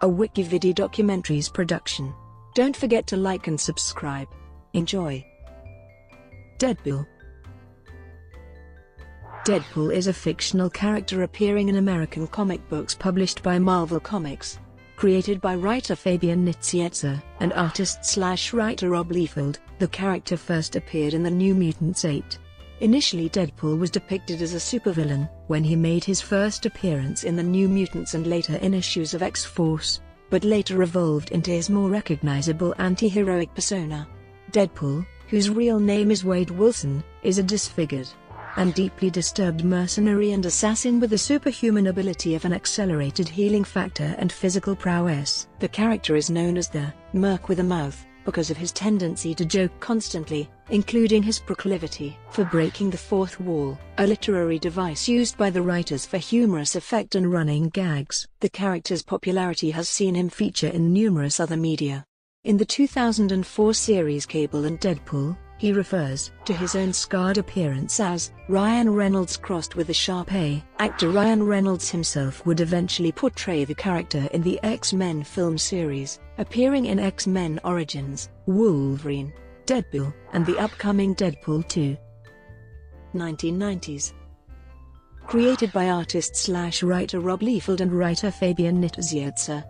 a WikiVidi documentaries production. Don't forget to like and subscribe. Enjoy. Deadpool Deadpool is a fictional character appearing in American comic books published by Marvel Comics. Created by writer Fabian Nicieza and artist-slash-writer Rob Liefeld, the character first appeared in the New Mutants 8. Initially Deadpool was depicted as a supervillain, when he made his first appearance in the New Mutants and later in issues of X-Force, but later evolved into his more recognizable anti-heroic persona. Deadpool, whose real name is Wade Wilson, is a disfigured, and deeply disturbed mercenary and assassin with the superhuman ability of an accelerated healing factor and physical prowess. The character is known as the Merc with a Mouth because of his tendency to joke constantly, including his proclivity for breaking the fourth wall, a literary device used by the writers for humorous effect and running gags. The character's popularity has seen him feature in numerous other media. In the 2004 series Cable and Deadpool, he refers to his own scarred appearance as Ryan Reynolds crossed with a Shar-Pei. Actor Ryan Reynolds himself would eventually portray the character in the X-Men film series, appearing in X-Men Origins, Wolverine, Deadpool, and the upcoming Deadpool 2. 1990s Created by artist-slash-writer Rob Liefeld and writer Fabian Nicieza,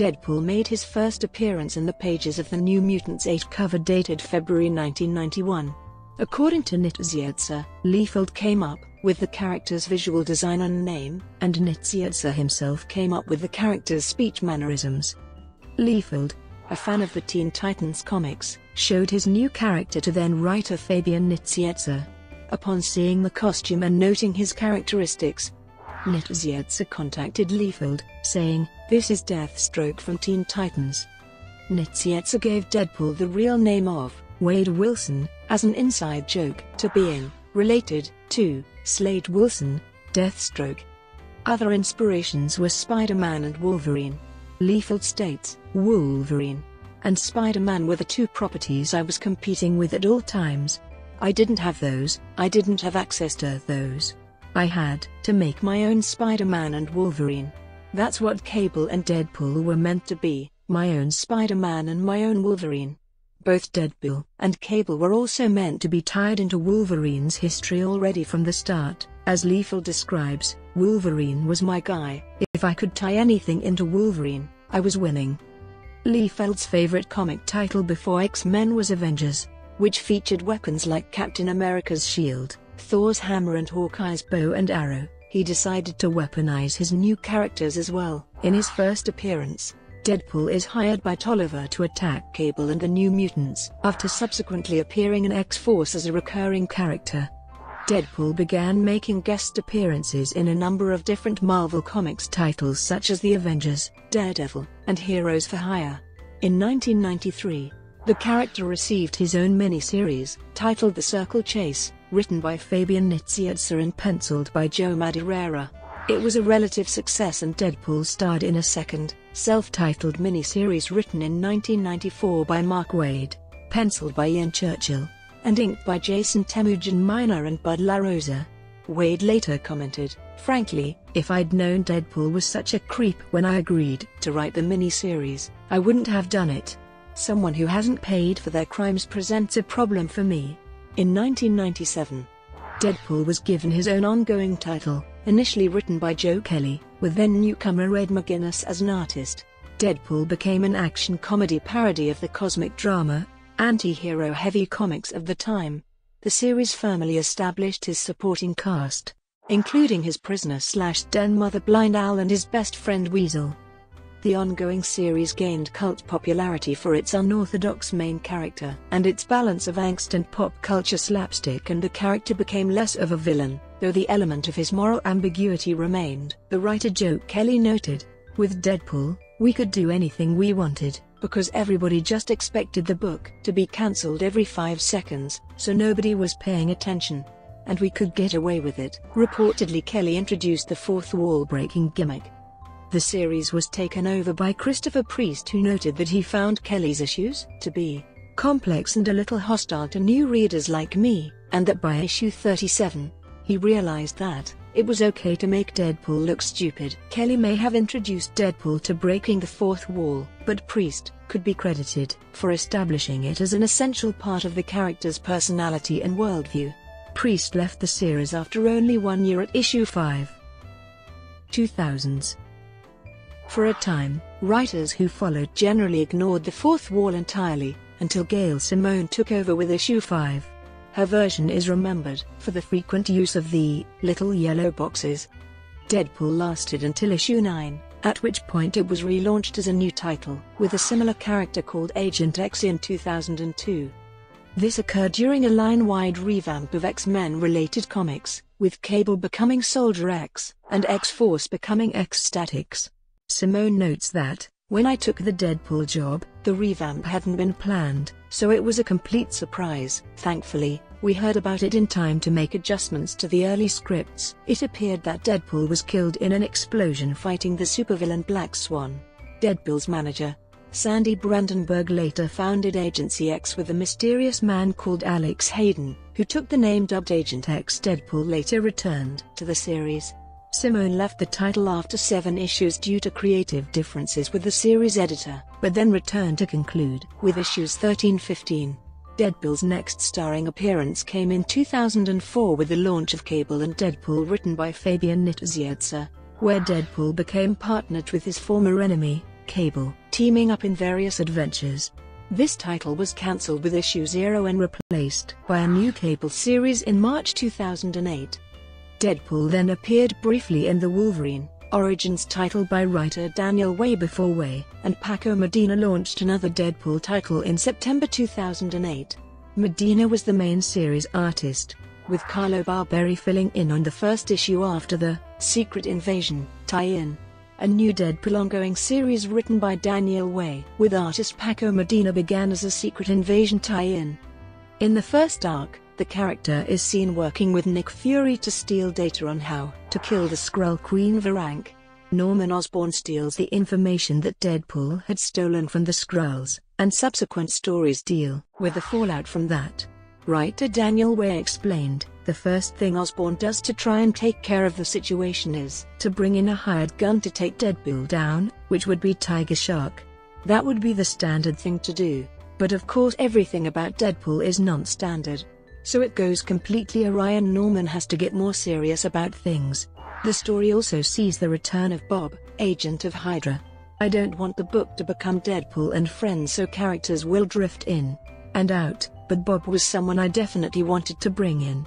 Deadpool made his first appearance in the pages of the New Mutants 8 cover dated February 1991. According to Nicieza, Liefeld came up with the character's visual design and name, and Nicieza himself came up with the character's speech mannerisms. Liefeld, a fan of the Teen Titans comics, showed his new character to then writer Fabian Nicieza. Upon seeing the costume and noting his characteristics, Nicieza contacted Liefeld, saying, This is Deathstroke from Teen Titans. Nicieza gave Deadpool the real name of Wade Wilson, as an inside joke, to being related to Slade Wilson, Deathstroke. Other inspirations were Spider-Man and Wolverine. Liefeld states, Wolverine and Spider-Man were the two properties I was competing with at all times. I didn't have those, I didn't have access to those. I had to make my own Spider-Man and Wolverine. That's what Cable and Deadpool were meant to be, my own Spider-Man and my own Wolverine. Both Deadpool and Cable were also meant to be tied into Wolverine's history already from the start. As Liefeld describes, Wolverine was my guy, if I could tie anything into Wolverine, I was winning. Liefeld's favorite comic title before X-Men was Avengers, which featured weapons like Captain America's shield, Thor's hammer and Hawkeye's bow and arrow, he decided to weaponize his new characters as well. In his first appearance, Deadpool is hired by Tolliver to attack Cable and the New Mutants, after subsequently appearing in X-Force as a recurring character. Deadpool began making guest appearances in a number of different Marvel Comics titles such as The Avengers, Daredevil, and Heroes for Hire. In 1993, the character received his own miniseries, titled The Circle Chase, written by Fabian Nicieza and penciled by Joe Madureira. It was a relative success and Deadpool starred in a second, self-titled miniseries written in 1994 by Mark Waid, penciled by Ian Churchill, and inked by Jason Temujin Minor and Bud LaRosa. Waid later commented, Frankly, if I'd known Deadpool was such a creep when I agreed to write the miniseries, I wouldn't have done it. Someone who hasn't paid for their crimes presents a problem for me. In 1997, Deadpool was given his own ongoing title, initially written by Joe Kelly, with then newcomer Ed McGuinness as an artist. Deadpool became an action comedy parody of the cosmic drama, anti-hero heavy comics of the time. The series firmly established his supporting cast, including his prisoner-slash-den mother Blind Al and his best friend Weasel. The ongoing series gained cult popularity for its unorthodox main character and its balance of angst and pop culture slapstick and the character became less of a villain, though the element of his moral ambiguity remained. The writer Joe Kelly noted, with Deadpool, we could do anything we wanted, because everybody just expected the book to be cancelled every five seconds, so nobody was paying attention. And we could get away with it. Reportedly Kelly introduced the fourth wall breaking gimmick, the series was taken over by Christopher Priest who noted that he found Kelly's issues to be complex and a little hostile to new readers like me, and that by issue 37, he realized that it was okay to make Deadpool look stupid. Kelly may have introduced Deadpool to breaking the fourth wall, but Priest could be credited for establishing it as an essential part of the character's personality and worldview. Priest left the series after only one year at issue 5. 2000s. For a time, writers who followed generally ignored the fourth wall entirely, until Gail Simone took over with issue 5. Her version is remembered for the frequent use of the little yellow boxes. Deadpool lasted until issue 9, at which point it was relaunched as a new title, with a similar character called Agent X in 2002. This occurred during a line-wide revamp of X-Men related comics, with Cable becoming Soldier X, and X-Force becoming X-Statix. Simone notes that, when I took the Deadpool job, the revamp hadn't been planned, so it was a complete surprise. Thankfully, we heard about it in time to make adjustments to the early scripts. It appeared that Deadpool was killed in an explosion fighting the supervillain Black Swan. Deadpool's manager, Sandy Brandenburg later founded Agency X with a mysterious man called Alex Hayden, who took the name dubbed Agent X. Deadpool later returned to the series. Simone left the title after seven issues due to creative differences with the series editor, but then returned to conclude with issues 13-15. Deadpool's next starring appearance came in 2004 with the launch of Cable and Deadpool written by Fabian Nicieza, where Deadpool became partnered with his former enemy, Cable, teaming up in various adventures. This title was cancelled with issue 0 and replaced by a new Cable series in March 2008. Deadpool then appeared briefly in The Wolverine Origins title by writer Daniel Way before Way and Paco Medina launched another Deadpool title in September 2008. Medina was the main series artist, with Carlo Barberi filling in on the first issue after the Secret Invasion tie-in a new Deadpool ongoing series written by Daniel Way with artist Paco Medina began as a Secret Invasion tie-in. In the first arc, the character is seen working with Nick Fury to steal data on how to kill the Skrull Queen Veranke. Norman Osborn steals the information that Deadpool had stolen from the Skrulls, and subsequent stories deal with the fallout from that. Writer Daniel Way explained, the first thing Osborn does to try and take care of the situation is to bring in a hired gun to take Deadpool down, which would be Tiger Shark. That would be the standard thing to do. But of course everything about Deadpool is non-standard. So it goes completely awry and Norman has to get more serious about things. The story also sees the return of Bob, agent of Hydra. I don't want the book to become Deadpool and Friends so characters will drift in and out, but Bob was someone I definitely wanted to bring in.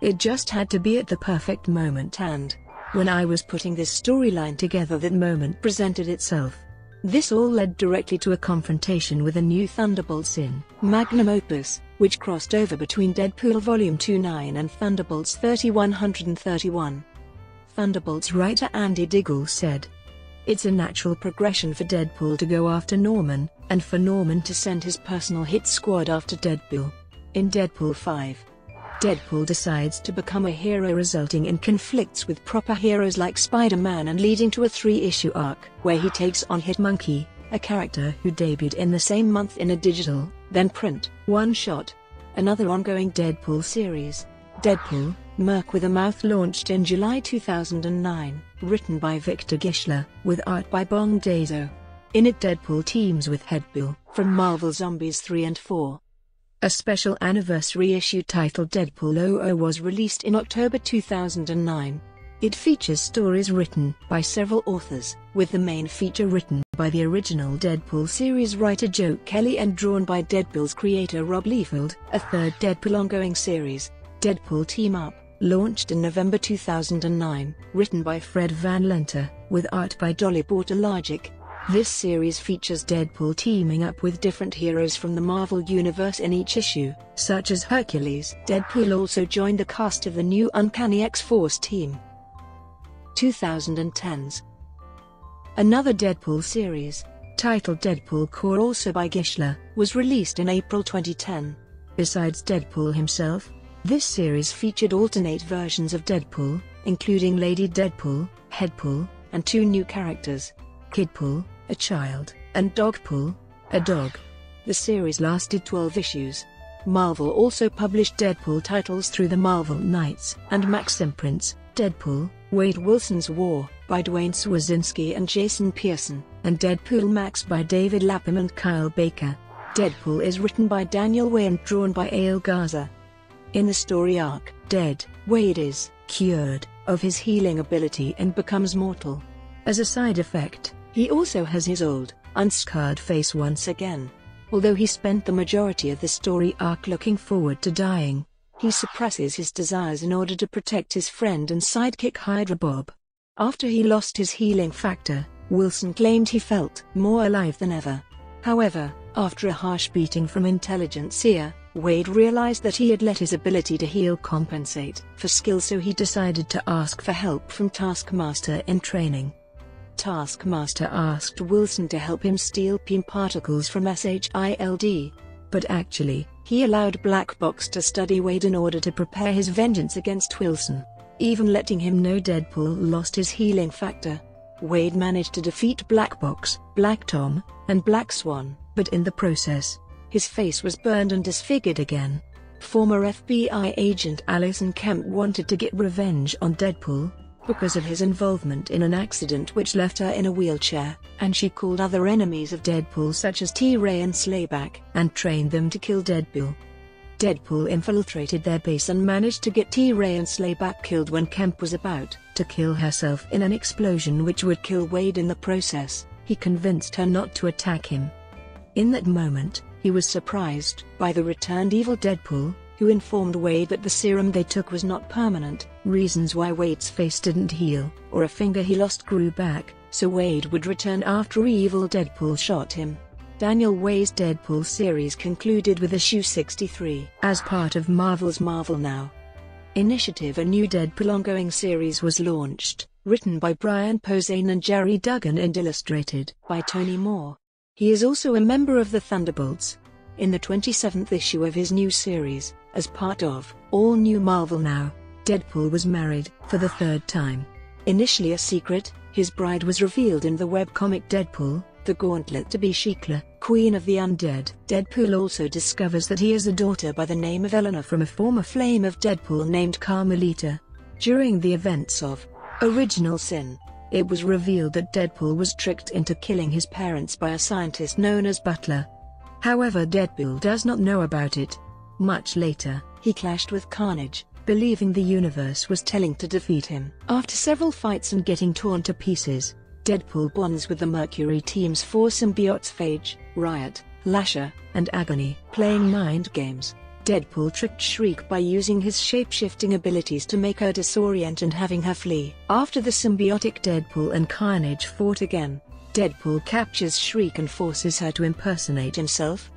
It just had to be at the perfect moment and when I was putting this storyline together that moment presented itself. This all led directly to a confrontation with a new Thunderbolts in Magnum Opus, which crossed over between Deadpool Volume 29 and Thunderbolts 3131. Thunderbolts writer Andy Diggle said, It's a natural progression for Deadpool to go after Norman, and for Norman to send his personal hit squad after Deadpool. In Deadpool 5, Deadpool decides to become a hero resulting in conflicts with proper heroes like Spider-Man and leading to a three-issue arc where he takes on Hit-Monkey, a character who debuted in the same month in a digital, then print, one-shot. Another ongoing Deadpool series, Deadpool, Merc with a Mouth launched in July 2009, written by Victor Gischler, with art by Bong Dazo. In it Deadpool teams with Headpool from Marvel Zombies 3 and 4. A special anniversary issue titled Deadpool 00 was released in October 2009. It features stories written by several authors, with the main feature written by the original Deadpool series writer Joe Kelly and drawn by Deadpool's creator Rob Liefeld. A third Deadpool ongoing series, Deadpool Team Up, launched in November 2009, written by Fred Van Lente, with art by Dalibor Talajić. This series features Deadpool teaming up with different heroes from the Marvel Universe in each issue, such as Hercules. Deadpool also joined the cast of the new Uncanny X-Force team. 2010s Another Deadpool series, titled Deadpool Corps also by Gischler, was released in April 2010. Besides Deadpool himself, this series featured alternate versions of Deadpool, including Lady Deadpool, Headpool, and two new characters, Kidpool, a child, and Dogpool, a dog. The series lasted 12 issues. Marvel also published Deadpool titles through the Marvel Knights and Max imprints, Deadpool, Wade Wilson's War, by Duane Swierczynski and Jason Pearson, and Deadpool Max by David Lapham and Kyle Baker. Deadpool is written by Daniel Way and drawn by Ale Garza. In the story arc, Dead, Wade is cured of his healing ability and becomes mortal. As a side effect, he also has his old, unscarred face once again. Although he spent the majority of the story arc looking forward to dying, he suppresses his desires in order to protect his friend and sidekick Hydra Bob. After he lost his healing factor, Wilson claimed he felt more alive than ever. However, after a harsh beating from Intelligencia, Wade realized that he had let his ability to heal compensate for skill so he decided to ask for help from Taskmaster in training. Taskmaster asked Wilson to help him steal Pym particles from SHIELD. But actually, he allowed Black Box to study Wade in order to prepare his vengeance against Wilson, even letting him know Deadpool lost his healing factor. Wade managed to defeat Black Box, Black Tom, and Black Swan, but in the process, his face was burned and disfigured again. Former FBI agent Allison Kemp wanted to get revenge on Deadpool because of his involvement in an accident which left her in a wheelchair, and she called other enemies of Deadpool such as T-Ray and Slayback and trained them to kill Deadpool. Deadpool infiltrated their base and managed to get T-Ray and Slayback killed when Kemp was about to kill herself in an explosion which would kill Wade in the process. He convinced her not to attack him. In that moment, he was surprised by the returned evil Deadpool, who informed Wade that the serum they took was not permanent, reasons why Wade's face didn't heal, or a finger he lost grew back, so Wade would return after evil Deadpool shot him. Daniel Way's Deadpool series concluded with issue 63 as part of Marvel's Marvel Now initiative. A new Deadpool ongoing series was launched, written by Brian Posehn and Gerry Duggan and illustrated by Tony Moore. He is also a member of the Thunderbolts. In the 27th issue of his new series, as part of All New Marvel Now, Deadpool was married for the third time. Initially a secret, his bride was revealed in the webcomic Deadpool, the Gauntlet to be Shiklah, Queen of the Undead. Deadpool also discovers that he has a daughter by the name of Eleanor from a former flame of Deadpool named Carmelita. During the events of Original Sin, it was revealed that Deadpool was tricked into killing his parents by a scientist known as Butler. However Deadpool does not know about it. Much later, he clashed with Carnage, believing the universe was telling to defeat him. After several fights and getting torn to pieces, Deadpool bonds with the Mercury team's four symbiotes Phage, Riot, Lasher, and Agony. Playing mind games, Deadpool tricked Shriek by using his shape-shifting abilities to make her disorient and having her flee. After the symbiotic Deadpool and Carnage fought again, Deadpool captures Shriek and forces her to impersonate himself,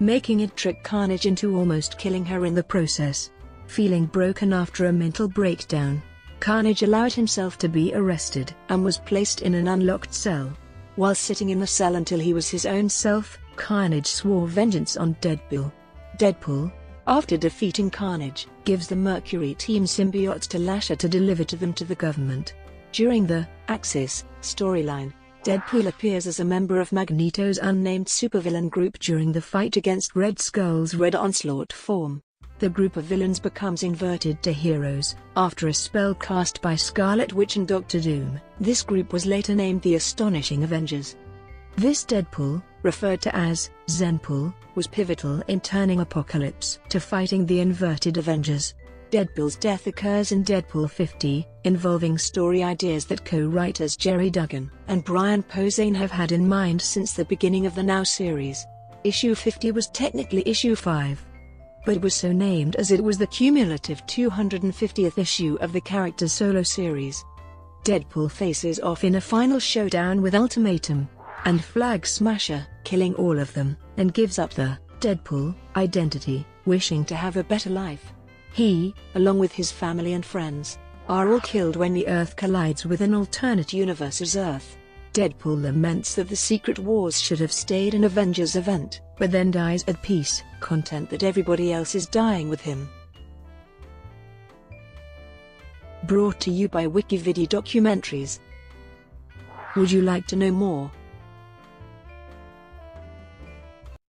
making it trick Carnage into almost killing her in the process. Feeling broken after a mental breakdown, Carnage allowed himself to be arrested and was placed in an unlocked cell. While sitting in the cell until he was his own self, Carnage swore vengeance on Deadpool. Deadpool, after defeating Carnage, gives the Mercury team symbiotes to Lasher to deliver to them to the government. During the Axis storyline, Deadpool appears as a member of Magneto's unnamed supervillain group during the fight against Red Skull's Red Onslaught form. The group of villains becomes inverted to heroes after a spell cast by Scarlet Witch and Doctor Doom. This group was later named the Astonishing Avengers. This Deadpool, referred to as Zenpool, was pivotal in turning Apocalypse to fighting the inverted Avengers. Deadpool's death occurs in Deadpool 50, involving story ideas that co-writers Gerry Duggan and Brian Posehn have had in mind since the beginning of the Now series. Issue 50 was technically issue 5, but was so named as it was the cumulative 250th issue of the character's solo series. Deadpool faces off in a final showdown with Ultimatum, and Flag Smasher, killing all of them, and gives up the Deadpool identity, wishing to have a better life. He, along with his family and friends, are all killed when the Earth collides with an alternate universe's Earth. Deadpool laments that the Secret Wars should have stayed an Avengers event, but then dies at peace, content that everybody else is dying with him. Brought to you by WikiVidi Documentaries. Would you like to know more?